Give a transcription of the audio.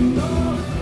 No.